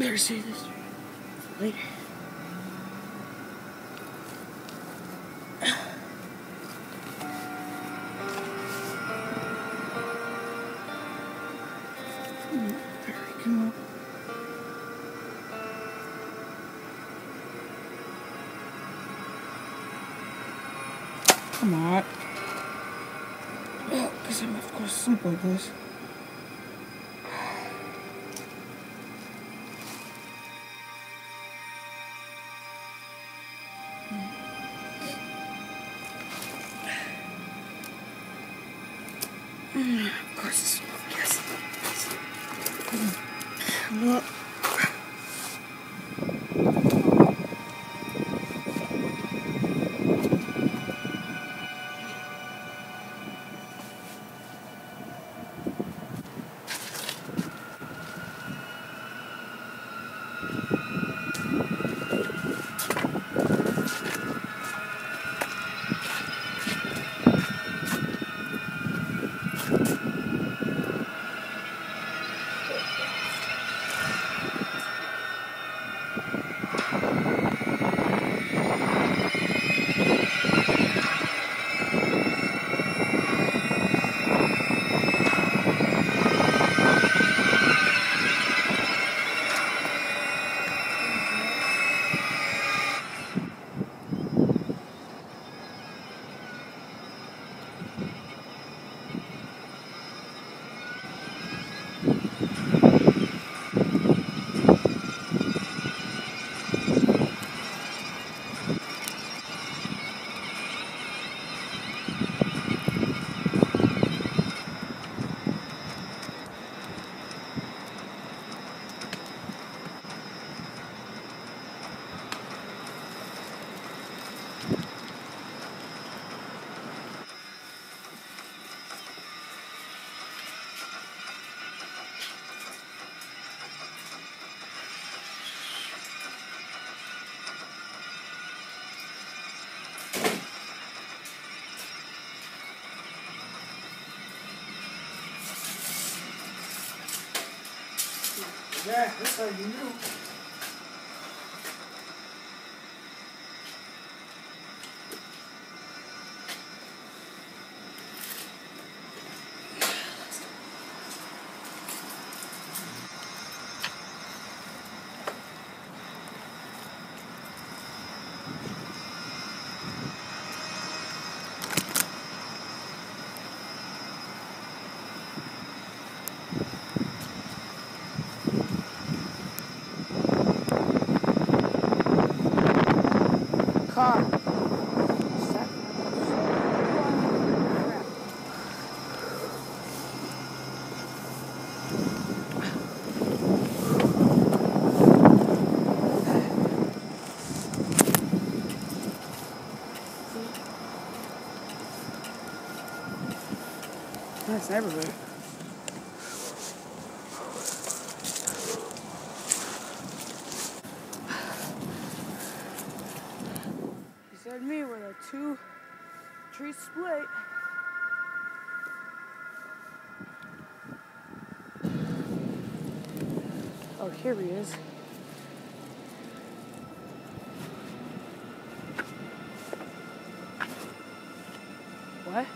Better save this for later. Come on. Oh, well, because I'm of course sleep like this. Course, yes. Well, Yeah, that's how you knew. That's everywhere. You said me with a two tree split. Oh, here he is. What?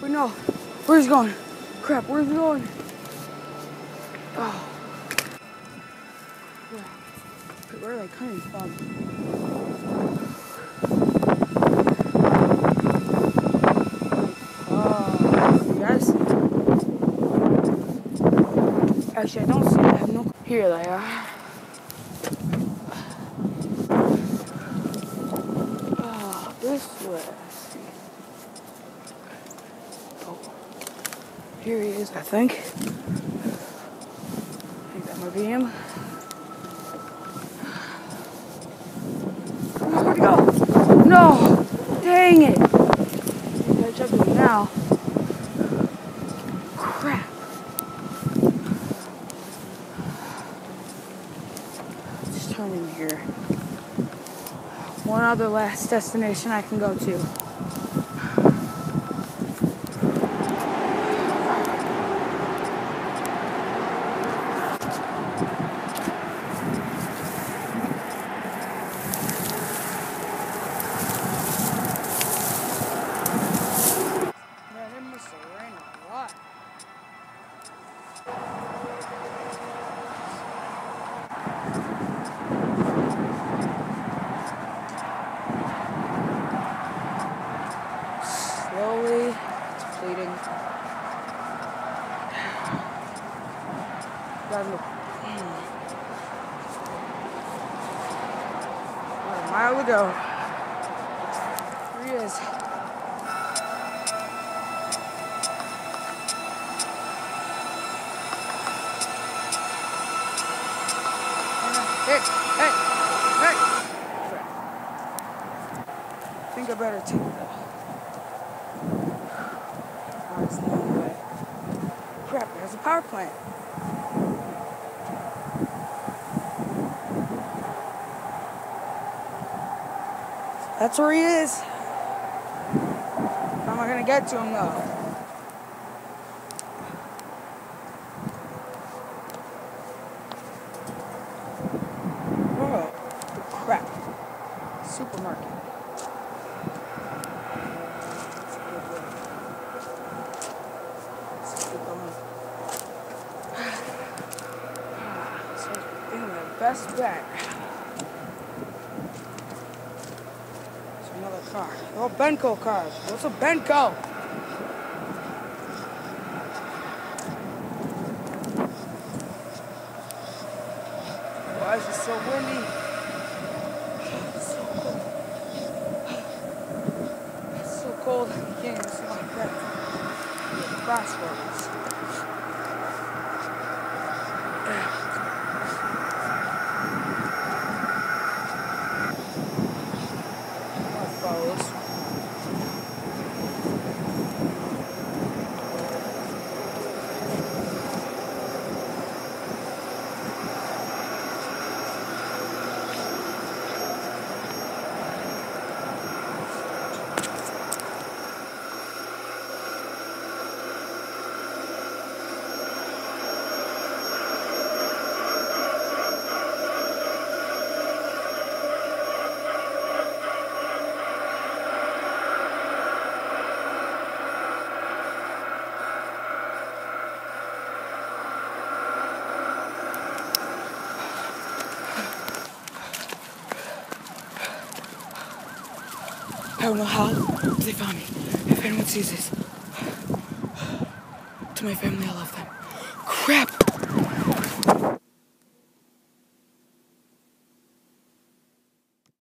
But no, where's he going? Crap, where's he going? Oh. Where are they coming from? Oh, Actually, I don't see. I have no. Here they are. Here he is, I think. I think that might be him. Where'd he go? No! Dang it! Gotta check him now. Crap. Let's turn in here. One other last destination I can go to. Man, it must have rained a lot. Slowly depleting. Driving a, about a mile to go. Here he is. Hey, hey, hey! I think I better take the. Oh, it's the other way. Crap, there's a power plant. That's where he is. How am I gonna get to him though? Oh, crap. Supermarket. Let's keep going. So, anyway, best bet. There's another car. Oh, Benko car. What's a Benko? Why is it so windy? It's so cold. It's so cold. You can't even see my breath. The crossroads. I'll follow this one. I don't know how they found me. If anyone sees this, to my family, I love them. Crap!